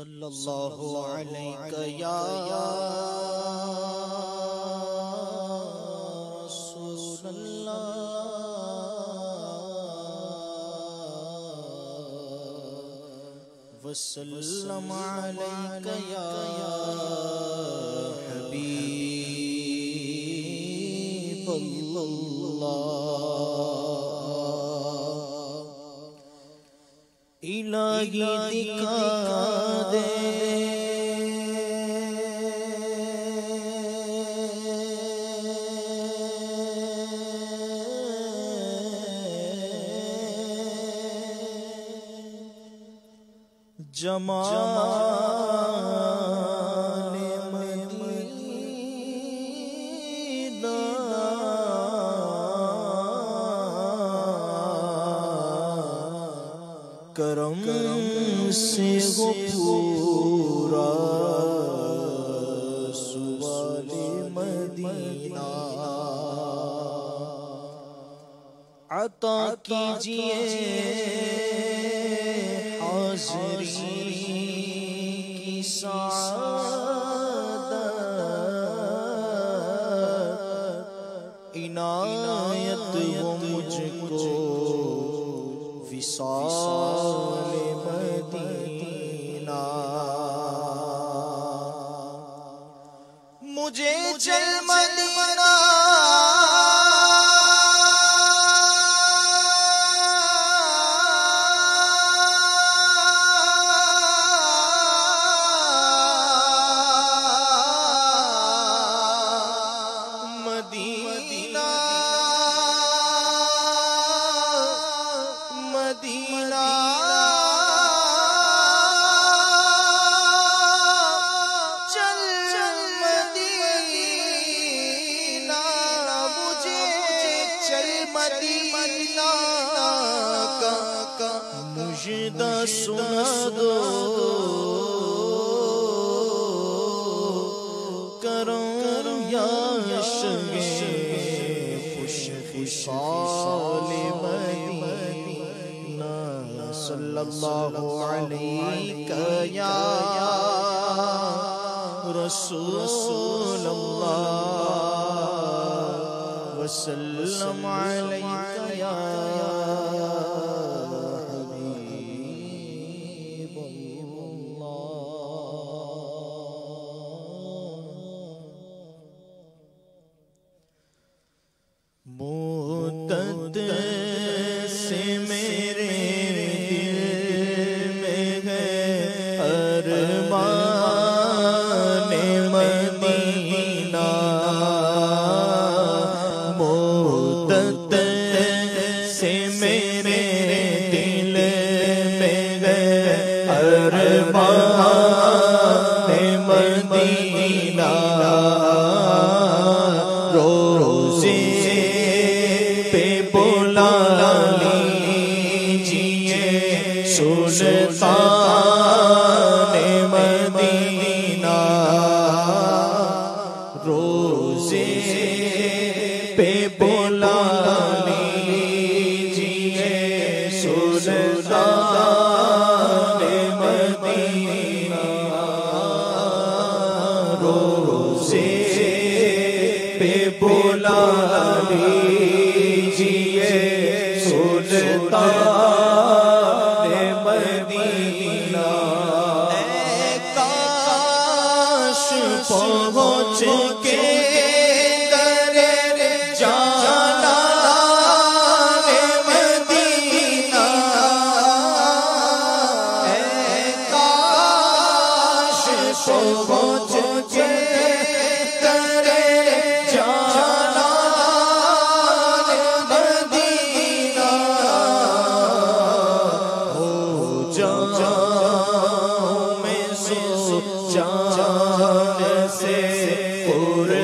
صلی اللہ علیہ یا رسول اللہ وسلم علیک یا اللہ الہی دکھا دے سے ہو پورا سوال مدینہ۔ عطا کیجیے حاضری کی سعادت۔ عنایت ہو مجھ کو وصال مدینہ چل چل مجھے چل سنا دو۔ اللہ علیہ یا رسول اللہ وسلم علیہ یا ارمان 是大 جان سے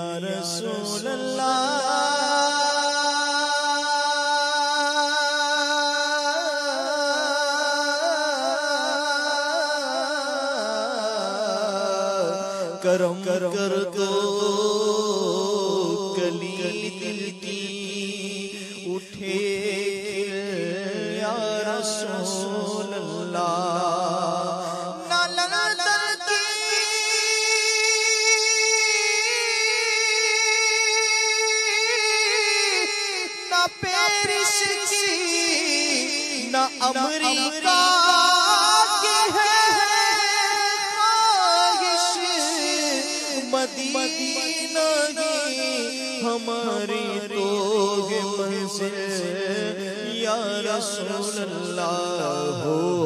یا رسول اللہ کرم کر دو مدینہ کی ہماری تو منزل یا رسول اللہ ہو۔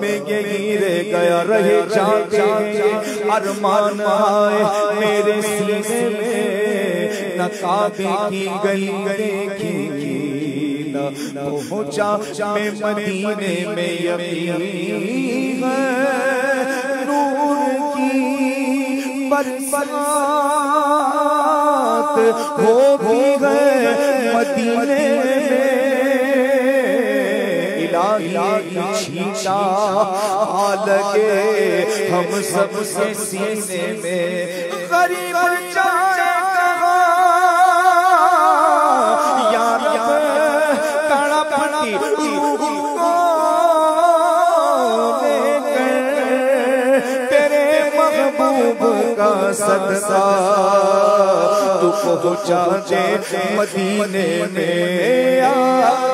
میں یہی گیا رہے جاتے ہیں، ارمان آئے میرے سینے میں۔ نہ کعبے کی گلی دیکھی نہ پہنچا میں مدینے میں یقین ہے۔ نور کی برسات ہو بھی گئے مدینے میں۔ الہی چھیٹا لگے ہم سب سے سینے میں غریب جائے کہاں یا رب روح کو لے کر تیرے محبوب کا صدقہ تو پہنچا دے مدینے میں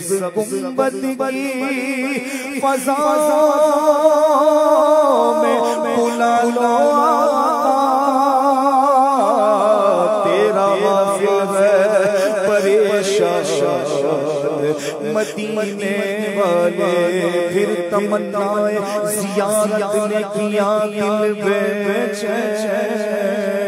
سبز گنبد کی فضا میں بلا لو تیرا حافظ ہے پریشان مدینے والے پھر تمنا زیارت نے کیا دل بے چین۔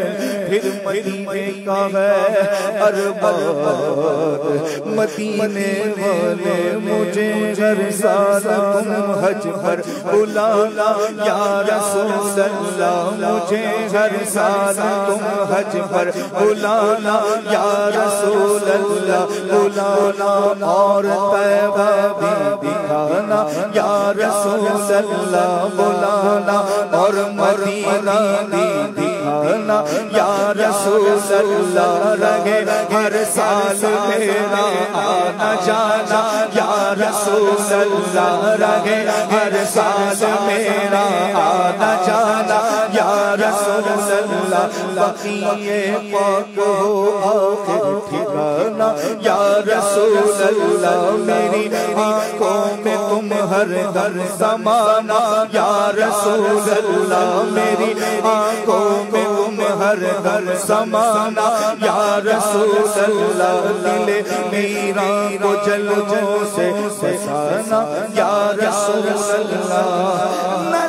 مدینے کا ہے، ارباب مدینے والے مجھے گھر سال تم حج پر بلانا۔ یا رسول اللہ، مجھے گھر سال تم حج پر بلانا۔ یا رسول اللہ، بلانا اور طیبہ بھی دکھانا۔ یا رسول اللہ، بلانا اور مدینہ بھی دکھانا یا رسول اللہ رہے ہر سال میرا آنا جانا۔ یا رسول اللہ رہے ہر سال میرا آنا جانا۔ اللہ پاک ہو، آخر ٹھکانا یا رسول اللہ، میری آنکھوں میں تم ہر در زمانہ۔ یا رسول اللہ، میری آنکھوں میں تم ہر در زمانہ۔ یا رسول اللہ، دل میرا کو جلووں سے بسانا یا رسول اللہ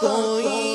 کا